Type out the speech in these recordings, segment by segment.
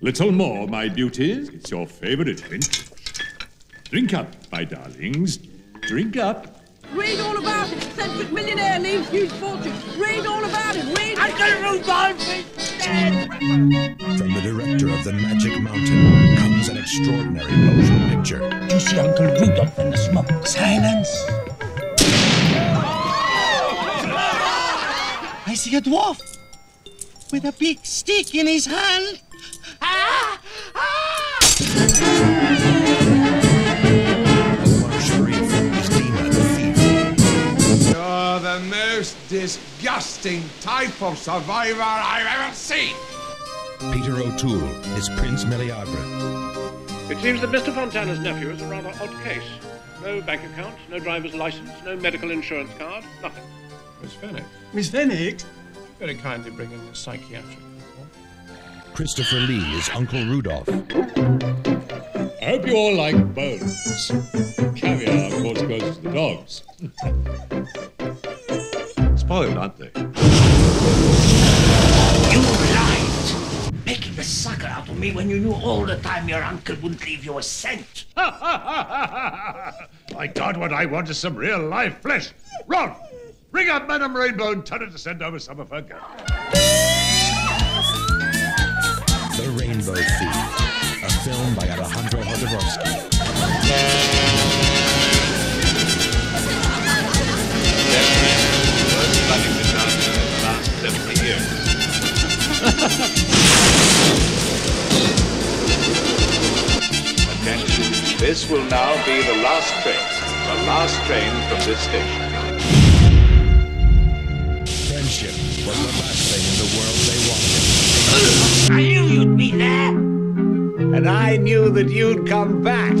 Little more, my beauties. It's your favorite hint. Drink up, my darlings. Drink up. Read all about it. Eccentric millionaire leaves huge fortune. Read all about it. Read. Uncle Rudolph is dead! From the director of The Magic Mountain comes an extraordinary motion picture. Do you see Uncle Rudolph in the smoke? Silence! I see a dwarf with a big stick in his hand. You're the most disgusting type of survivor I've ever seen. Peter O'Toole is Prince Meleagre. It seems that Mr. Fontana's nephew is a rather odd case. No bank account, no driver's license, no medical insurance card, nothing. Miss Fennick, Miss Fennick? very kindly bring in the psychiatric report. Christopher Lee is Uncle Rudolph. I hope you all like bones. Dogs. Spoiled, aren't they? You lied! Making a sucker out of me when you knew all the time your uncle wouldn't leave you a cent. My God, what I want is some real live flesh. Ron, ring up Madame Rainbow and tell her to send over some of her gun. The Rainbow Thief, a film by Alejandro Jodorowsky. Attention, this will now be the last train. The last train from this station. Friendship was the last thing in the world they wanted. I knew you'd be there. And I knew that you'd come back.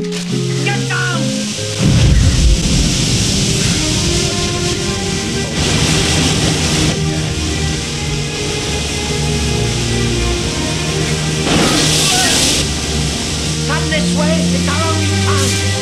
this way. It's our only chance.